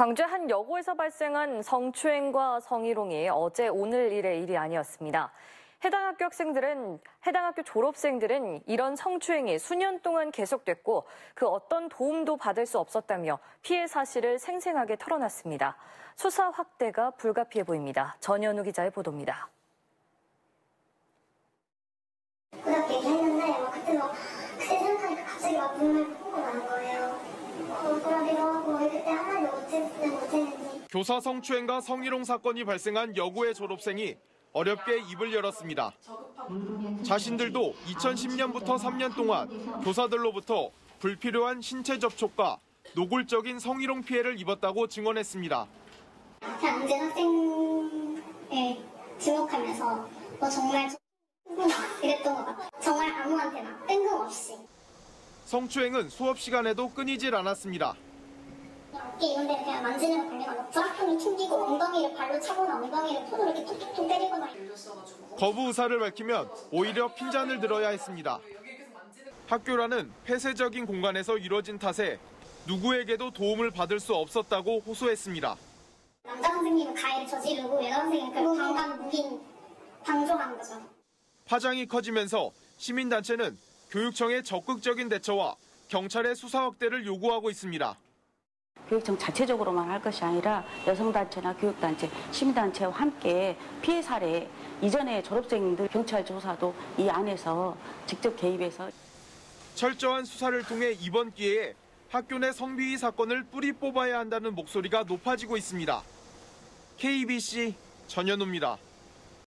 광주 한 여고에서 발생한 성추행과 성희롱이 어제 오늘 일의 일이 아니었습니다. 해당 학교 학생들은 해당 학교 졸업생들은 이런 성추행이 수년 동안 계속됐고 그 어떤 도움도 받을 수 없었다며 피해 사실을 생생하게 털어놨습니다. 수사 확대가 불가피해 보입니다. 전현우 기자의 보도입니다. 고등학교 얘기했는데 막 그때 막 그때 생각하니까 갑자기 막 눈물 뽀뽀 나는 거예요. 어, 억울하기도 하고 그때 한마디 교사 성추행과 성희롱 사건이 발생한 여고의 졸업생이 어렵게 입을 열었습니다. 자신들도 2010년부터 3년 동안 교사들로부터 불필요한 신체 접촉과 노골적인 성희롱 피해를 입었다고 증언했습니다. 문제 정말 이랬던 것 같아. 정말 아무한테나 뜬금없이 성추행은 수업 시간에도 끊이질 않았습니다. 어깨 이런 데를 그냥 만지는 관계가 없죠. 학생이 튕기고 엉덩이를 발로 차거나 엉덩이를 손으로 이렇게 툭툭툭 때리거나 거부 의사를 밝히면 오히려 핀잔을 들어야 했습니다. 학교라는 폐쇄적인 공간에서 이뤄진 탓에 누구에게도 도움을 받을 수 없었다고 호소했습니다. 남자 선생님은 가해를 저지르고 여자 선생님은 그 강간 무인 방조한 거죠. 파장이 커지면서 시민단체는 교육청의 적극적인 대처와 경찰의 수사 확대를 요구하고 있습니다. 교육청 자체적으로만 할 것이 아니라 여성단체나 교육단체, 시민단체와 함께 피해 사례, 이전에 졸업생들 경찰 조사도 이 안에서 직접 개입해서 철저한 수사를 통해 이번 기회에 학교 내 성비위 사건을 뿌리 뽑아야 한다는 목소리가 높아지고 있습니다. KBC 전현우입니다.